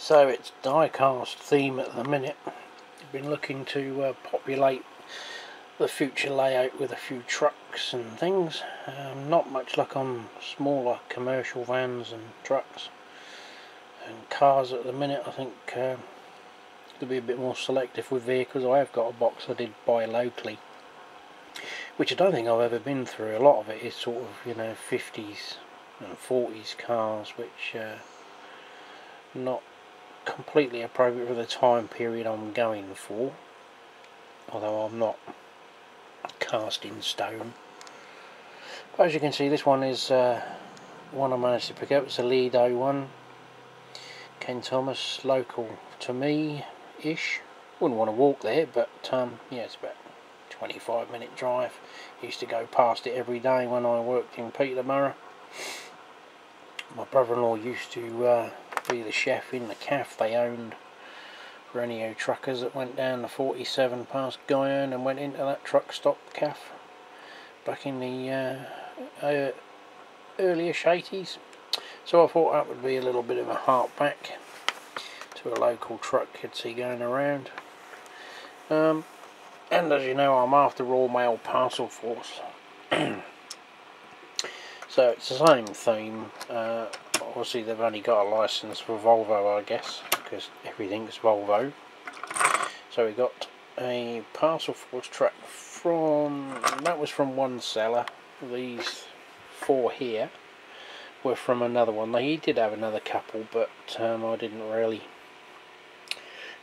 So it's diecast theme at the minute. I've been looking to uh, populate the future layout with a few trucks and things. Um, not much luck on smaller commercial vans and trucks and cars at the minute. I think uh, to be a bit more selective with vehicles. I have got a box I did buy locally, which I don't think I've ever been through. A lot of it is sort of you know 50s and 40s cars, which uh, not completely appropriate for the time period I'm going for. Although I'm not cast in stone. But as you can see, this one is uh, one I managed to pick up. It's a Lledo one. Ken Thomas, local to me ish. Wouldn't want to walk there, but um, yeah, it's about 25 minute drive. Used to go past it every day when I worked in Peterborough. My brother-in-law used to uh, be the chef in the cafe they owned for any truckers that went down the 47 past Guyhirn and went into that truck stop cafe back in the uh, uh, earliest 80s. So I thought that would be a little bit of a hark back to a local truck you'd see going around. Um, and as you know I'm after Royal Mail Parcel Force. so it's the same theme. Uh, obviously they've only got a license for Volvo I guess because everything's Volvo. So we got a parcel force truck from, that was from one seller, these four here were from another one. He did have another couple but um, I didn't really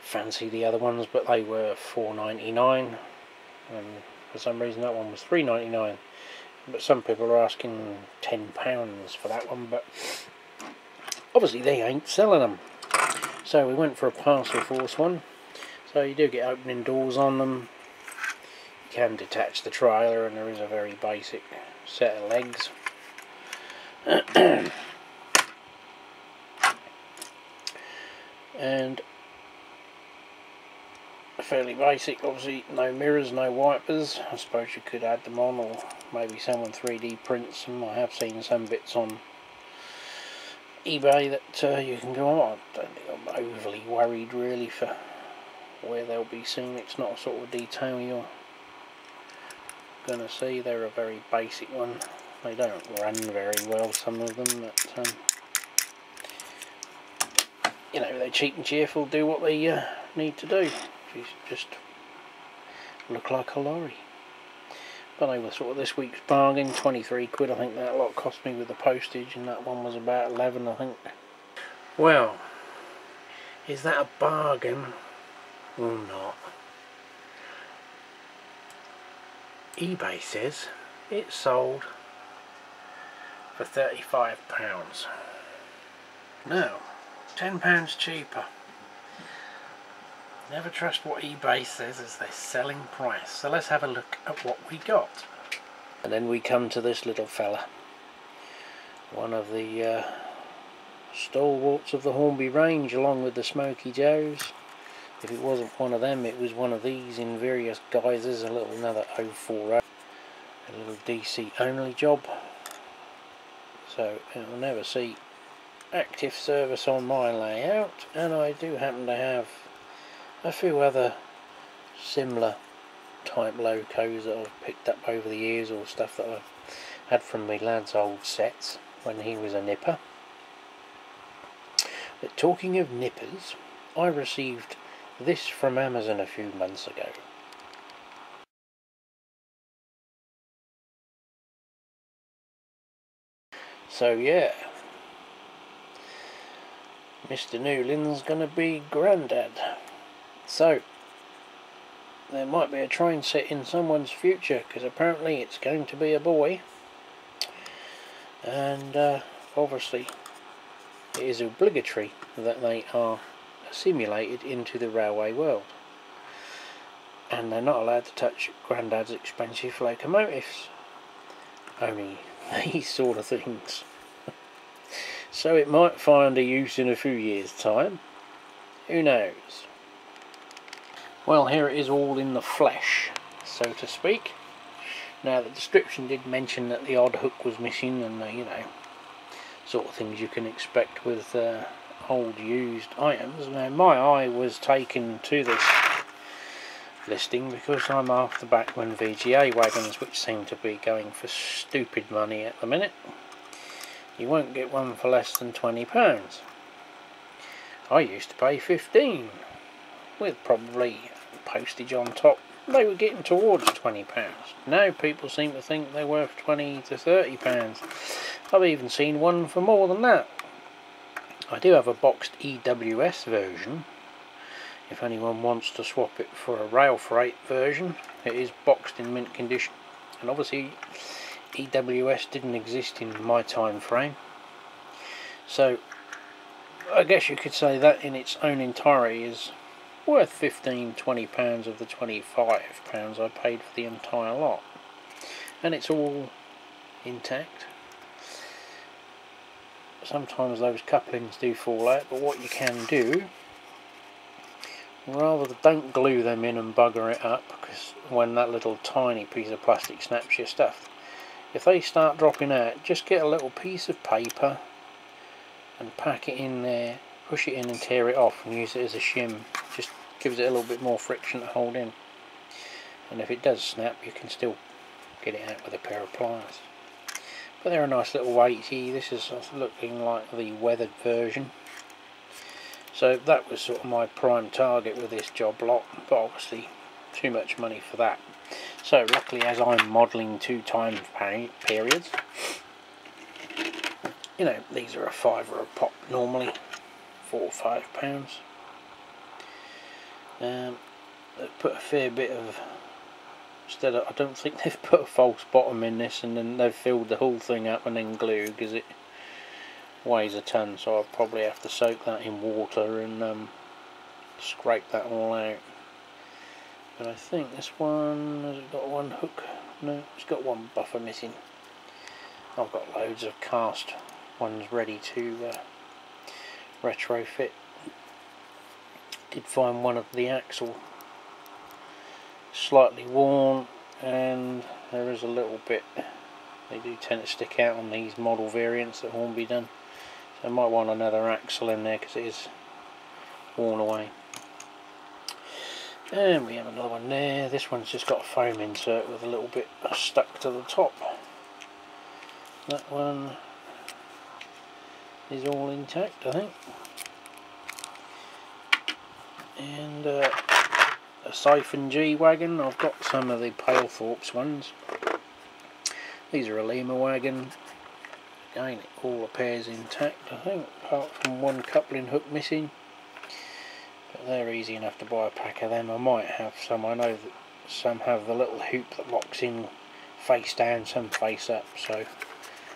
fancy the other ones but they were 4.99 and for some reason that one was 3.99 but some people are asking £10 for that one but obviously they ain't selling them so we went for a parcel force one. So you do get opening doors on them. You can detach the trailer and there is a very basic set of legs. and fairly basic, obviously no mirrors, no wipers. I suppose you could add them on or maybe someone 3D prints them. I have seen some bits on eBay that uh, you can go on. I don't think I'm overly worried really for where they'll be seen. It's not a sort of detail you're going to see. They're a very basic one. They don't run very well, some of them, but um, you know, they're cheap and cheerful, do what they uh, need to do. Just look like a lorry. But they were sort of this week's bargain, 23 quid I think that lot cost me with the postage and that one was about 11 I think. Well, is that a bargain or not? eBay says it sold for £35. Now, £10 cheaper. Never trust what eBay says as their selling price. So let's have a look at what we got. And then we come to this little fella. One of the uh, stalwarts of the Hornby range along with the Smoky Joes. If it wasn't one of them, it was one of these in various guises. A little another 040. A little DC only job. So it'll never see active service on my layout. And I do happen to have a few other similar type locos that I've picked up over the years or stuff that I've had from my lad's old sets when he was a nipper. But talking of nippers, I received this from Amazon a few months ago. So yeah, Mr. Newland's gonna be granddad. So, there might be a train set in someone's future because apparently it's going to be a boy. And uh, obviously, it is obligatory that they are assimilated into the railway world. And they're not allowed to touch Grandad's expensive locomotives. Only these sort of things. so it might find a use in a few years' time. Who knows? Well, here it is all in the flesh, so to speak. Now, the description did mention that the odd hook was missing and, uh, you know, sort of things you can expect with uh, old used items. Now my eye was taken to this listing because I'm after Bachmann VGA wagons which seem to be going for stupid money at the minute. You won't get one for less than £20. I used to pay 15 with probably postage on top. They were getting towards £20. Now people seem to think they're worth 20 to £30. I've even seen one for more than that. I do have a boxed EWS version if anyone wants to swap it for a rail freight version it is boxed in mint condition and obviously EWS didn't exist in my time frame so I guess you could say that in its own entirety is worth 15 20 pounds of the 25 pounds I paid for the entire lot. And it's all intact. Sometimes those couplings do fall out but what you can do rather don't glue them in and bugger it up because when that little tiny piece of plastic snaps your stuff if they start dropping out just get a little piece of paper and pack it in there push it in and tear it off and use it as a shim. Just gives it a little bit more friction to hold in. And if it does snap you can still get it out with a pair of pliers. But they're a nice little weighty. This is looking like the weathered version. So that was sort of my prime target with this job lot, but obviously too much money for that. So luckily as I'm modelling two time periods, you know, these are a fiver a pop normally, four or five pounds. Um, they've put a fair bit of, instead of, I don't think they've put a false bottom in this and then they've filled the whole thing up and then glue because it weighs a ton. So I'll probably have to soak that in water and um, scrape that all out. But I think this one has got one hook? No it's got one buffer missing. I've got loads of cast ones ready to uh, retrofit did find one of the axle slightly worn and there is a little bit they do tend to stick out on these model variants that Hornby done so I might want another axle in there because it is worn away. And we have another one there. This one's just got a foam insert with a little bit stuck to the top. That one is all intact, I think. And uh, a Siphon G wagon. I've got some of the Palethorpes ones. These are a Lima wagon again all appears intact I think apart from one coupling hook missing but they're easy enough to buy a pack of them I might have some I know that some have the little hoop that locks in face down some face up so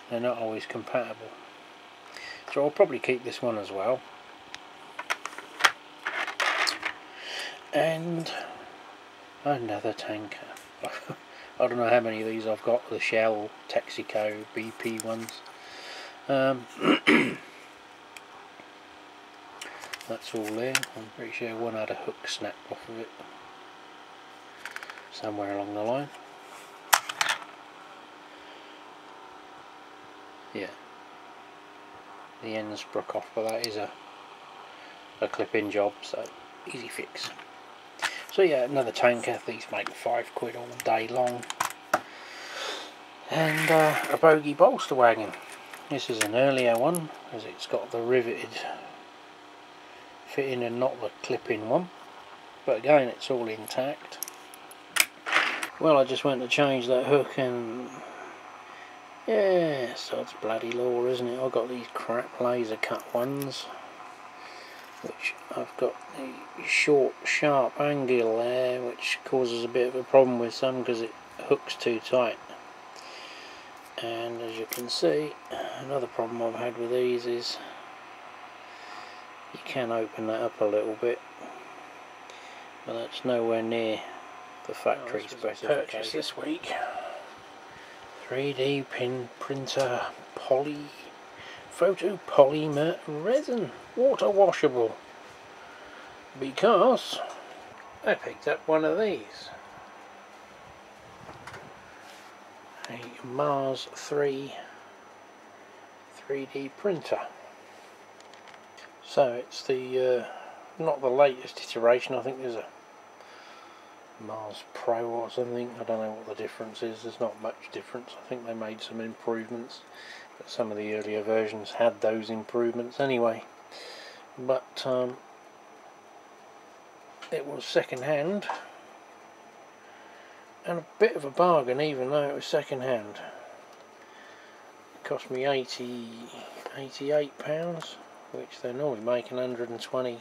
they're not always compatible so I'll probably keep this one as well and another tanker I don't know how many of these I've got the Shell, Texaco, BP ones um, that's all there. I'm pretty sure one had a hook snapped off of it somewhere along the line. Yeah. The ends broke off, but that is a a clip-in job, so easy fix. So yeah, another tanker. These make five quid all day long. And uh, a bogie bolster wagon. This is an earlier one as it's got the riveted fitting and not the clipping one but again it's all intact well I just went to change that hook and yeah so it's bloody law isn't it? I've got these crap laser cut ones which I've got the short sharp angle there which causes a bit of a problem with some because it hooks too tight. And as you can see another problem I've had with these is you can open that up a little bit but that's nowhere near the factory oh, purchase this week 3D pin printer poly photopolymer resin water washable because I picked up one of these a Mars 3 3D printer. So it's the uh, not the latest iteration. I think there's a Mars Pro or something. I don't know what the difference is. There's not much difference. I think they made some improvements. But some of the earlier versions had those improvements anyway. But um, it was second hand and a bit of a bargain even though it was second hand. It cost me 80, 88 pounds which they're normally making 120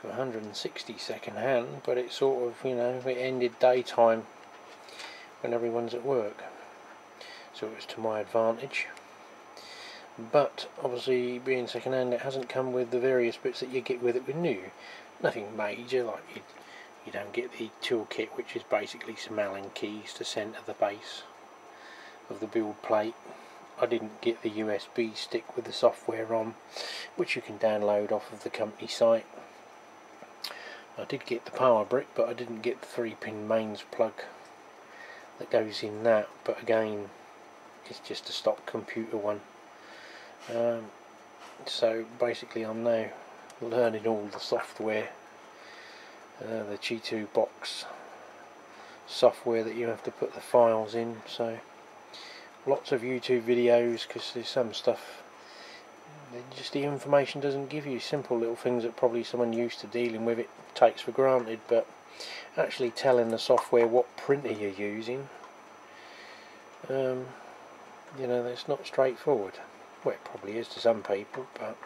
to 160 second hand but it sort of you know it ended daytime when everyone's at work. So it was to my advantage. But obviously being second hand it hasn't come with the various bits that you get with it with new. Nothing major like you, you don't get the toolkit which is basically some Allen keys to center the base of the build plate. I didn't get the USB stick with the software on which you can download off of the company site I did get the power brick but I didn't get the 3 pin mains plug that goes in that. But again it's just a stock computer one. Um, so basically I'm now learning all the software uh, the Chitubox software that you have to put the files in. So lots of YouTube videos because there's some stuff just the information doesn't give you simple little things that probably someone used to dealing with it takes for granted but actually telling the software what printer you're using um, you know that's not straightforward. Well it probably is to some people but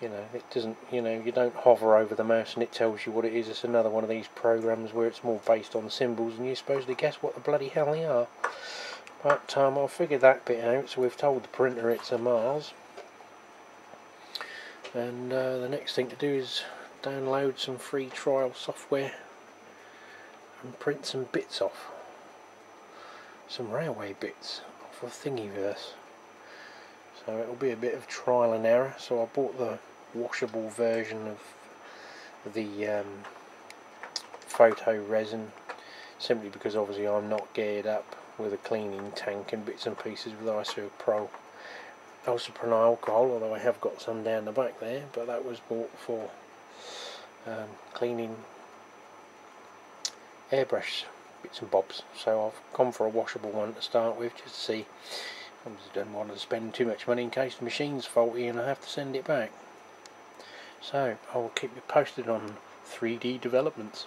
you know it doesn't you know you don't hover over the mouse and it tells you what it is. It's another one of these programs where it's more based on symbols and you're supposed to guess what the bloody hell they are. But um, I'll figure that bit out. So we've told the printer it's a Mars and uh, the next thing to do is download some free trial software and print some bits off. Some railway bits off of Thingiverse. So it'll be a bit of trial and error. So I bought the washable version of the um, photo resin simply because obviously I'm not geared up with a cleaning tank and bits and pieces with isopro isopropyl alcohol although I have got some down the back there but that was bought for um, cleaning airbrush bits and bobs. So I've gone for a washable one to start with just to see. I don't want to spend too much money in case the machine's faulty and I have to send it back. So I will keep you posted on 3D developments